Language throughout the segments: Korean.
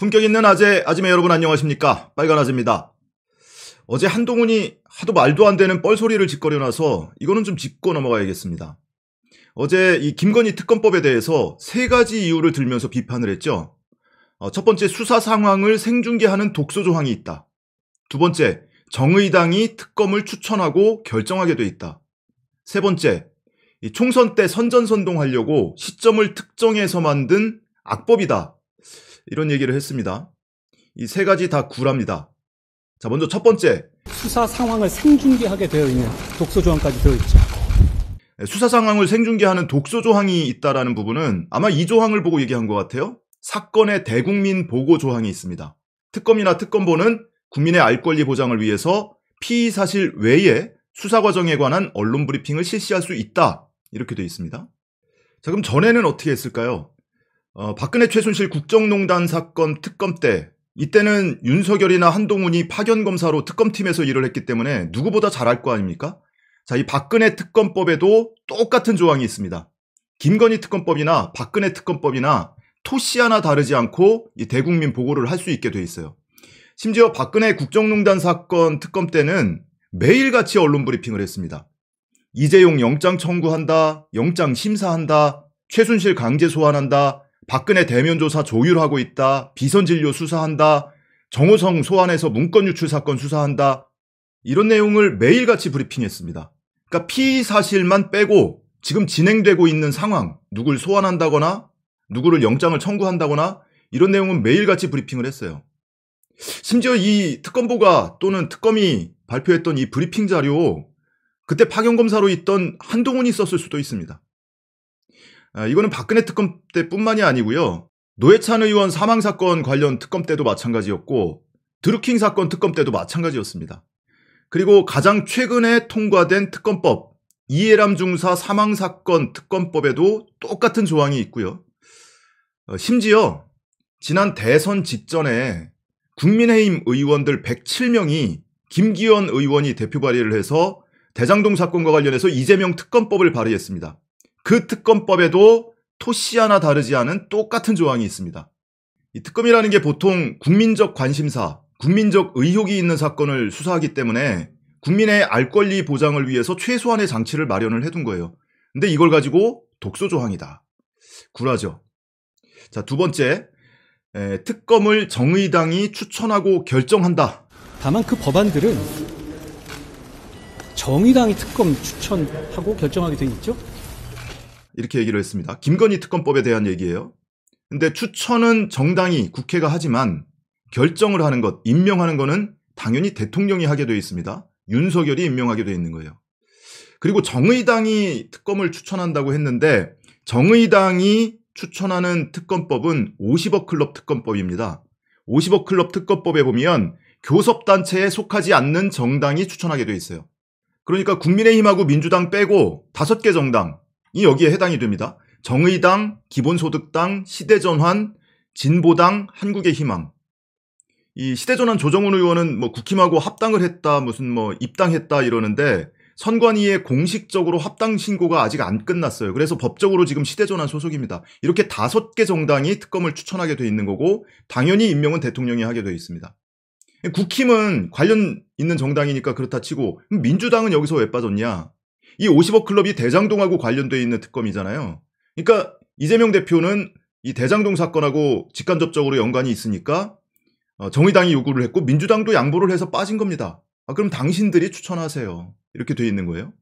품격 있는 아재, 아지매 여러분 안녕하십니까? 빨간 아재입니다. 어제 한동훈이 하도 말도 안 되는 뻘소리를 짓거려놔서 이거는 좀 짚고 넘어가야겠습니다. 어제 이 김건희 특검법에 대해서 세 가지 이유를 들면서 비판을 했죠. 어, 첫 번째 수사 상황을 생중계하는 독소 조항이 있다. 두 번째 정의당이 특검을 추천하고 결정하게 돼 있다. 세 번째 총선 때 선전선동하려고 시점을 특정해서 만든 악법이다. 이런 얘기를 했습니다. 이 세 가지 다 구랍니다. 자, 먼저 첫 번째. 수사 상황을 생중계하게 되어 있는 독소 조항까지 들어 있죠. 네, 수사 상황을 생중계하는 독소 조항이 있다라는 부분은 아마 이 조항을 보고 얘기한 것 같아요. 사건의 대국민 보고 조항이 있습니다. 특검이나 특검보는 국민의 알 권리 보장을 위해서 피의 사실 외에 수사 과정에 관한 언론 브리핑을 실시할 수 있다. 이렇게 되어 있습니다. 자, 그럼 전에는 어떻게 했을까요? 어, 박근혜 최순실 국정농단 사건 특검 때 이때는 윤석열이나 한동훈이 파견검사로 특검팀에서 일을 했기 때문에 누구보다 잘할 거 아닙니까? 자, 이 박근혜 특검법에도 똑같은 조항이 있습니다. 김건희 특검법이나 박근혜 특검법이나 토시 하나 다르지 않고 이 대국민 보고를 할 수 있게 돼 있어요. 심지어 박근혜 국정농단 사건 특검 때는 매일같이 언론 브리핑을 했습니다. 이재용 영장 청구한다, 영장 심사한다, 최순실 강제 소환한다, 박근혜 대면 조사 조율하고 있다. 비선 진료 수사한다. 정호성 소환해서 문건 유출 사건 수사한다. 이런 내용을 매일같이 브리핑했습니다. 그러니까 피의 사실만 빼고 지금 진행되고 있는 상황, 누굴 소환한다거나 누구를 영장을 청구한다거나 이런 내용은 매일같이 브리핑을 했어요. 심지어 이 특검보가 또는 특검이 발표했던 이 브리핑 자료 그때 파견검사로 있던 한동훈이 썼을 수도 있습니다. 아, 이거는 박근혜 특검 때뿐만이 아니고요. 노회찬 의원 사망 사건 관련 특검 때도 마찬가지였고 드루킹 사건 특검 때도 마찬가지였습니다. 그리고 가장 최근에 통과된 특검법 이해람 중사 사망 사건 특검법에도 똑같은 조항이 있고요. 어, 심지어 지난 대선 직전에 국민의힘 의원들 107명이 김기현 의원이 대표 발의를 해서 대장동 사건과 관련해서 이재명 특검법을 발의했습니다. 그 특검법에도 토시 하나 다르지 않은 똑같은 조항이 있습니다. 이 특검이라는 게 보통 국민적 관심사, 국민적 의혹이 있는 사건을 수사하기 때문에 국민의 알 권리 보장을 위해서 최소한의 장치를 마련을 해둔 거예요. 근데 이걸 가지고 독소 조항이다. 굴하죠. 자, 두 번째. 에, 특검을 정의당이 추천하고 결정한다. 다만 그 법안들은 정의당이 특검 추천하고 결정하게 돼 있죠. 이렇게 얘기를 했습니다. 김건희 특검법에 대한 얘기예요. 근데 추천은 정당이 국회가 하지만 결정을 하는 것, 임명하는 것은 당연히 대통령이 하게 되어 있습니다. 윤석열이 임명하게 되어 있는 거예요. 그리고 정의당이 특검을 추천한다고 했는데 정의당이 추천하는 특검법은 50억 클럽 특검법입니다. 50억 클럽 특검법에 보면 교섭단체에 속하지 않는 정당이 추천하게 되어 있어요. 그러니까 국민의힘하고 민주당 빼고 다섯 개 정당, 이 여기에 해당이 됩니다. 정의당, 기본소득당, 시대전환, 진보당, 한국의 희망. 이 시대전환 조정훈 의원은 뭐 국힘하고 합당을 했다, 무슨 뭐 입당했다 이러는데 선관위에 공식적으로 합당 신고가 아직 안 끝났어요. 그래서 법적으로 지금 시대전환 소속입니다. 이렇게 다섯 개 정당이 특검을 추천하게 돼 있는 거고 당연히 임명은 대통령이 하게 돼 있습니다. 국힘은 관련 있는 정당이니까 그렇다 치고 민주당은 여기서 왜 빠졌냐? 이 50억 클럽이 대장동하고 관련돼 있는 특검이잖아요. 그러니까 이재명 대표는 이 대장동 사건하고 직간접적으로 연관이 있으니까 어, 정의당이 요구를 했고 민주당도 양보를 해서 빠진 겁니다. 아, 그럼 당신들이 추천하세요. 이렇게 돼 있는 거예요.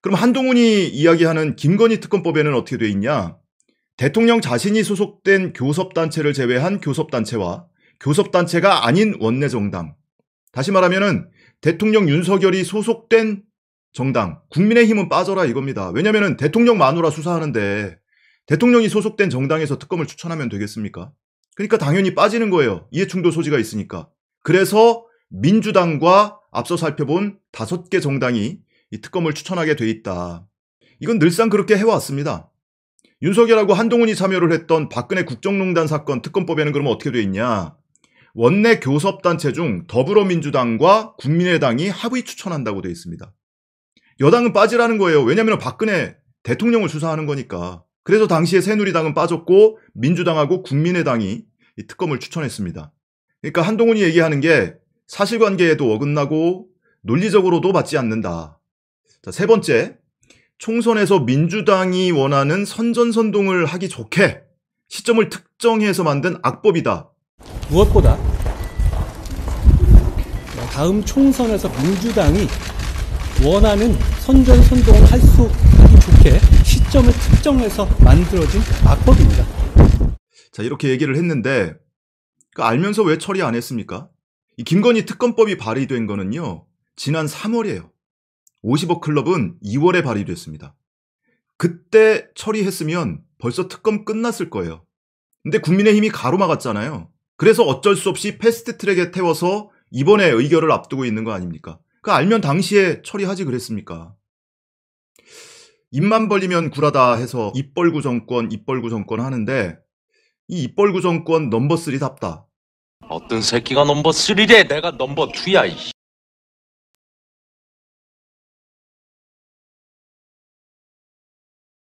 그럼 한동훈이 이야기하는 김건희 특검법에는 어떻게 돼 있냐? 대통령 자신이 소속된 교섭단체를 제외한 교섭단체와 교섭단체가 아닌 원내정당. 다시 말하면은 대통령 윤석열이 소속된 정당, 국민의힘은 빠져라 이겁니다. 왜냐면은 대통령 마누라 수사하는데 대통령이 소속된 정당에서 특검을 추천하면 되겠습니까? 그러니까 당연히 빠지는 거예요. 이해충돌 소지가 있으니까. 그래서 민주당과 앞서 살펴본 다섯 개 정당이 이 특검을 추천하게 돼 있다. 이건 늘상 그렇게 해왔습니다. 윤석열하고 한동훈이 참여를 했던 박근혜 국정농단 사건 특검법에는 그러면 어떻게 돼 있냐? 원내 교섭단체 중 더불어민주당과 국민의당이 합의 추천한다고 돼 있습니다. 여당은 빠지라는 거예요. 왜냐하면 박근혜 대통령을 수사하는 거니까. 그래서 당시에 새누리당은 빠졌고 민주당하고 국민의당이 이 특검을 추천했습니다. 그러니까 한동훈이 얘기하는 게 사실관계에도 어긋나고 논리적으로도 맞지 않는다. 자, 세 번째. 총선에서 민주당이 원하는 선전선동을 하기 좋게 시점을 특정해서 만든 악법이다. 무엇보다 다음 총선에서 민주당이 원하는 선전 선동을 할 수 하기 좋게 시점을 특정해서 만들어진 악법입니다. 자, 이렇게 얘기를 했는데, 그 알면서 왜 처리 안 했습니까? 이 김건희 특검법이 발의된 거는요, 지난 3월이에요. 50억 클럽은 2월에 발의됐습니다. 그때 처리했으면 벌써 특검 끝났을 거예요. 근데 국민의힘이 가로막았잖아요. 그래서 어쩔 수 없이 패스트 트랙에 태워서 이번에 의결을 앞두고 있는 거 아닙니까? 그 알면 당시에 처리하지 그랬습니까? 입만 벌리면 굴하다 해서 입벌구 정권, 입벌구 정권 하는데 이 입벌구 정권 넘버 3답다. 어떤 새끼가 넘버 3래 내가 넘버 2야 이씨